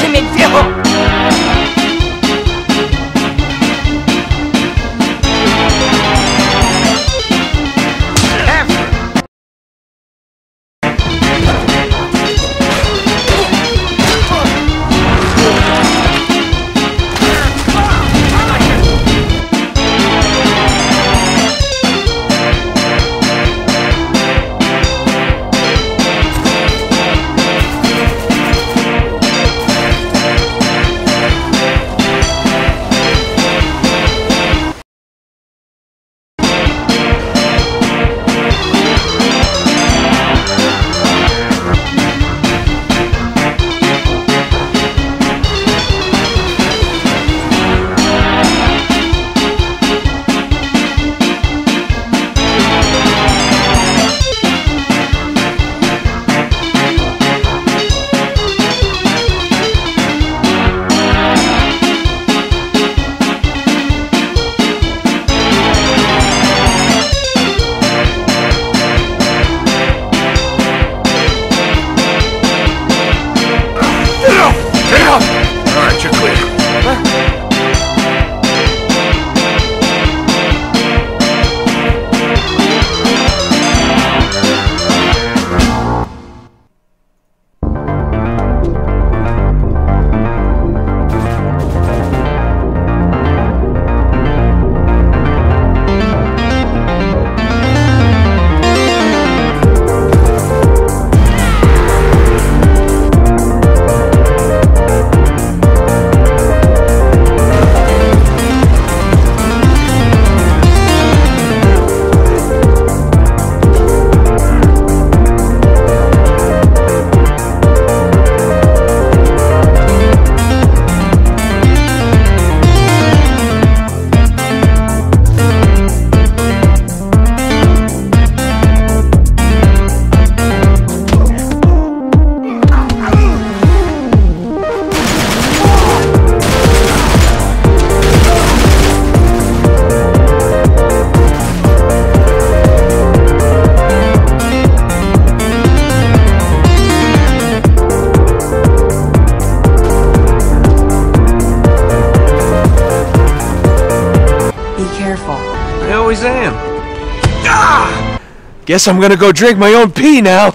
timide viejo. Guess I'm gonna go drink my own pee now.